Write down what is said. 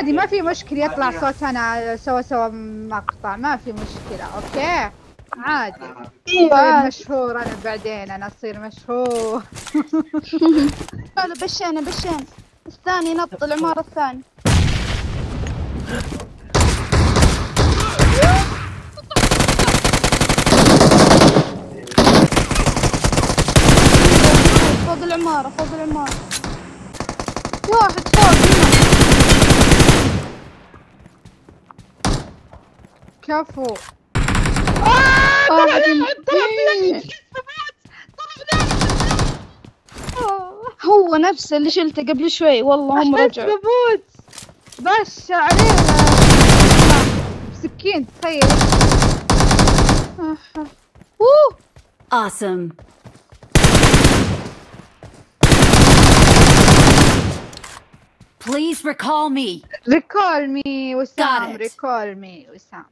عادي ما في مشكلة يطلع صوتنا سوا سوا مقطع ما في مشكلة أوكي؟ عادي. أيوه. مشهور أنا بعدين أنا أصير مشهور. هذا بشينا بشينا الثاني نط العمارة الثانية فوق العمارة فوق العمارة. واحد فوق كفو. آه، هو نفسه اللي شلته قبل شوي. والله هم رجعوا. بش علينا بسكين تخيل. أوه. Awesome. Please recall me. ريكول مي Got وسام it. ريكول مي وسام